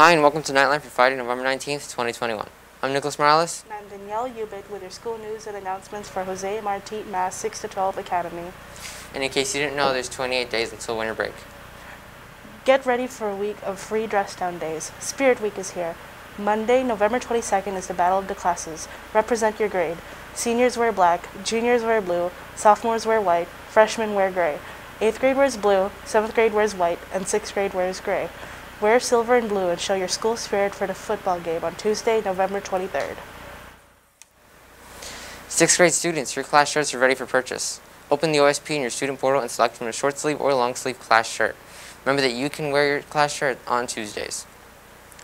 Hi, and welcome to Knightline for Friday, November 19th, 2021. I'm Nicholas Morales. And I'm Danielle Ubik with your school news and announcements for Jose Marti MAST 6 to 12 Academy. And in case you didn't know, there's 28 days until winter break. Get ready for a week of free dress down days. Spirit Week is here. Monday, November 22nd is the Battle of the Classes. Represent your grade. Seniors wear black, juniors wear blue, sophomores wear white, freshmen wear gray. 8th grade wears blue, 7th grade wears white, and 6th grade wears gray. Wear silver and blue and show your school spirit for the football game on Tuesday, November 23rd. Sixth grade students, your class shirts are ready for purchase. Open the OSP in your student portal and select from a short sleeve or long sleeve class shirt. Remember that you can wear your class shirt on Tuesdays.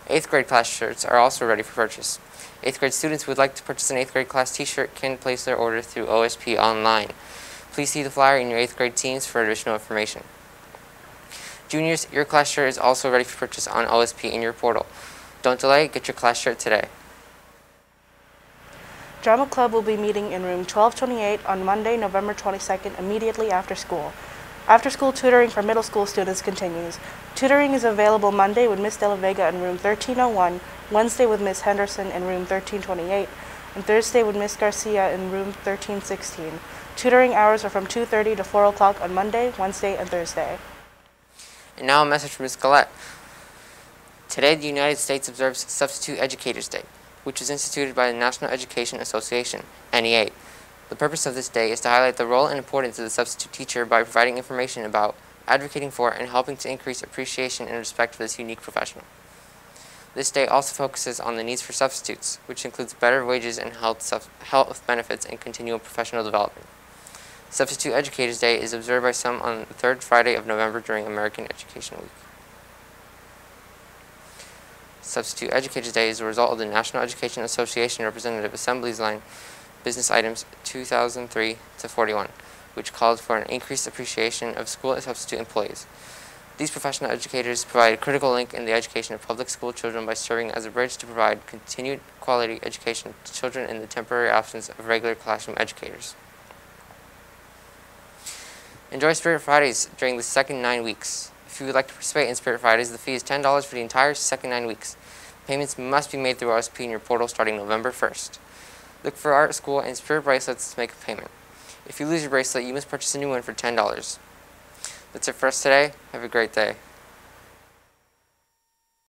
Eighth grade class shirts are also ready for purchase. Eighth grade students who would like to purchase an eighth grade class t-shirt can place their order through OSP online. Please see the flyer in your eighth grade teams for additional information. Juniors, your class shirt is also ready for purchase on OSP in your portal. Don't delay, get your class shirt today. Drama Club will be meeting in room 1228 on Monday, November 22nd, immediately after school. After school tutoring for middle school students continues. Tutoring is available Monday with Miss De La Vega in room 1301, Wednesday with Miss Henderson in room 1328, and Thursday with Miss Garcia in room 1316. Tutoring hours are from 2.30 to 4 o'clock on Monday, Wednesday, and Thursday. And now a message from Ms. Collette. Today, the United States observes Substitute Educators Day, which was instituted by the National Education Association, NEA. The purpose of this day is to highlight the role and importance of the substitute teacher by providing information about, advocating for, and helping to increase appreciation and respect for this unique professional. This day also focuses on the needs for substitutes, which includes better wages and health, health benefits and continual professional development. Substitute Educators Day is observed by some on the third Friday of November during American Education Week. Substitute Educators Day is a result of the National Education Association Representative Assembly's line Business Items 2003 to 41, which called for an increased appreciation of school and substitute employees. These professional educators provide a critical link in the education of public school children by serving as a bridge to provide continued quality education to children in the temporary absence of regular classroom educators. Enjoy Spirit Fridays during the second nine weeks. If you would like to participate in Spirit Fridays, the fee is $10 for the entire second nine weeks. Payments must be made through OSP in your portal starting November 1st. Look for Art School and Spirit bracelets to make a payment. If you lose your bracelet, you must purchase a new one for $10. That's it for us today. Have a great day.